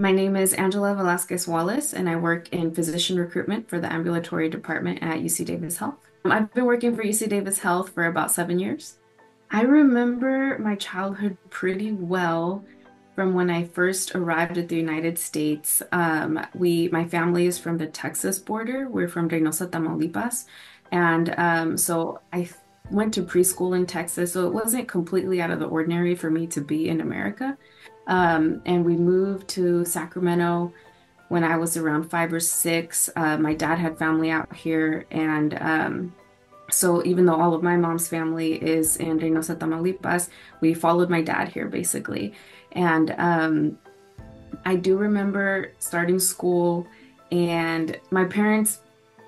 My name is Angela Velasquez Wallace, and I work in physician recruitment for the ambulatory department at UC Davis Health. I've been working for UC Davis Health for about seven years. I remember my childhood pretty well from when I first arrived at the United States. Um, we, my family is from the Texas border. We're from Reynosa, Tamaulipas, and um, so I went to preschool in Texas. So it wasn't completely out of the ordinary for me to be in America. Um, and we moved to Sacramento when I was around five or six. Uh, my dad had family out here, and um, so even though all of my mom's family is in Reynosa, Tamaulipas, we followed my dad here basically. And um, I do remember starting school, and my parents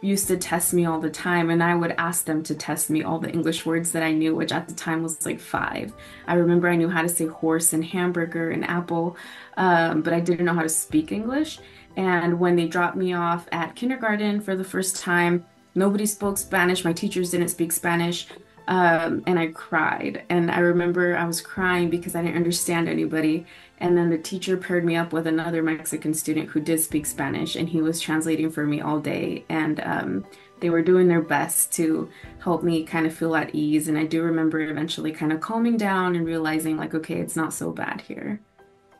used to test me all the time and I would ask them to test me all the English words that I knew, which at the time was like five. I remember I knew how to say horse and hamburger and apple, um, but I didn't know how to speak English. And when they dropped me off at kindergarten for the first time, nobody spoke Spanish. My teachers didn't speak Spanish. Um, and I cried. And I remember I was crying because I didn't understand anybody. And then the teacher paired me up with another Mexican student who did speak Spanish, and he was translating for me all day. And um, they were doing their best to help me kind of feel at ease. And I do remember eventually kind of calming down and realizing, like, okay, it's not so bad here.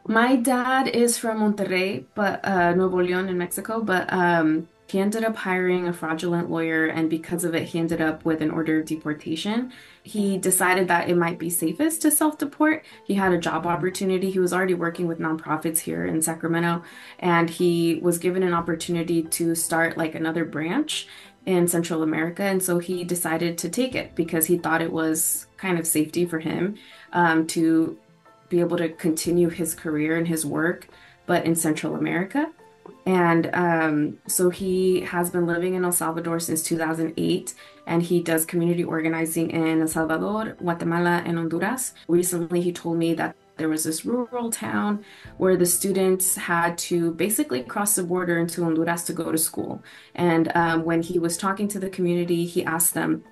My dad is from Monterrey, but uh, Nuevo León in Mexico, but um, he ended up hiring a fraudulent lawyer, and because of it, he ended up with an order of deportation. He decided that it might be safest to self deport. He had a job opportunity. He was already working with nonprofits here in Sacramento, and he was given an opportunity to start like another branch in Central America. And so he decided to take it because he thought it was kind of safety for him um, to be able to continue his career and his work, but in Central America. And um, so he has been living in El Salvador since 2008, and he does community organizing in El Salvador, Guatemala, and Honduras. Recently, he told me that there was this rural town where the students had to basically cross the border into Honduras to go to school. And um, when he was talking to the community, he asked them,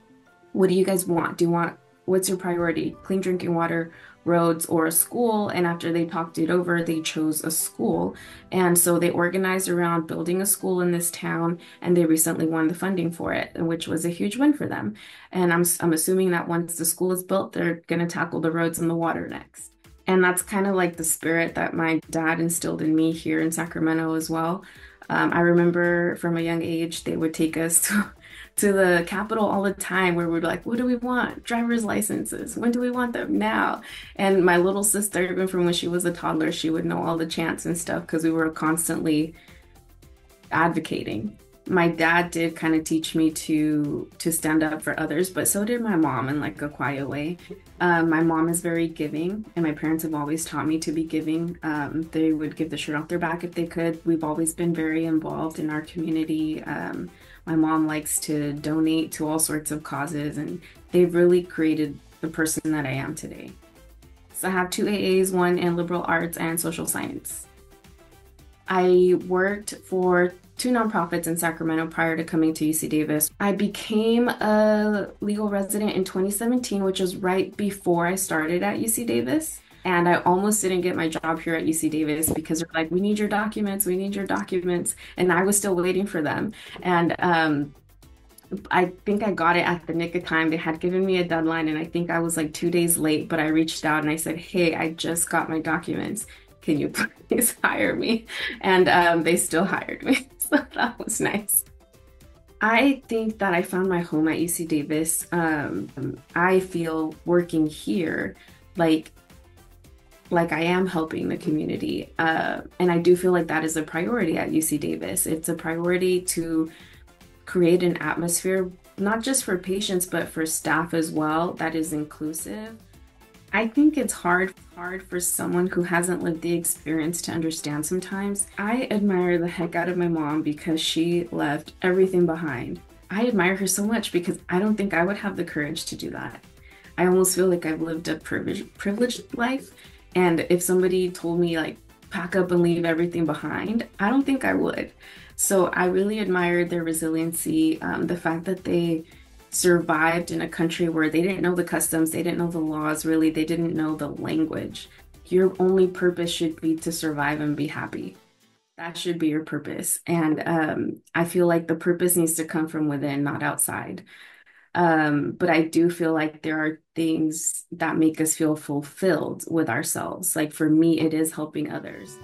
What do you guys want? Do you want what's your priority? Clean drinking water roads or a school. And after they talked it over, they chose a school. And so they organized around building a school in this town, and they recently won the funding for it, which was a huge win for them. And I'm, I'm assuming that once the school is built, they're going to tackle the roads and the water next. And that's kind of like the spirit that my dad instilled in me here in Sacramento as well. Um, I remember from a young age, they would take us to to the Capitol all the time where we're like, what do we want? Driver's licenses. When do we want them? Now. And my little sister, even from when she was a toddler, she would know all the chants and stuff because we were constantly advocating. My dad did kind of teach me to to stand up for others, but so did my mom in like a quiet way. Um, my mom is very giving, and my parents have always taught me to be giving. Um, they would give the shirt off their back if they could. We've always been very involved in our community. Um, my mom likes to donate to all sorts of causes, and they've really created the person that I am today. So I have two AAs, one in liberal arts and social science. I worked for two nonprofits in Sacramento prior to coming to UC Davis. I became a legal resident in 2017, which was right before I started at UC Davis. And I almost didn't get my job here at UC Davis because they're like, we need your documents, we need your documents. And I was still waiting for them. And um, I think I got it at the nick of time. They had given me a deadline, and I think I was like two days late, but I reached out and I said, Hey, I just got my documents. Can you please hire me? And um, they still hired me. That was nice. I think that I found my home at UC Davis. Um, I feel working here like like I am helping the community. Uh, and I do feel like that is a priority at UC Davis. It's a priority to create an atmosphere, not just for patients, but for staff as well, that is inclusive. I think it's hard hard for someone who hasn't lived the experience to understand sometimes. I admire the heck out of my mom because she left everything behind. I admire her so much because I don't think I would have the courage to do that. I almost feel like I've lived a privileged, privileged life and if somebody told me, like, pack up and leave everything behind, I don't think I would. So I really admired their resiliency, um, the fact that they survived in a country where they didn't know the customs, they didn't know the laws, really, they didn't know the language. Your only purpose should be to survive and be happy. That should be your purpose. And um, I feel like the purpose needs to come from within, not outside. Um, but I do feel like there are things that make us feel fulfilled with ourselves. Like for me, it is helping others.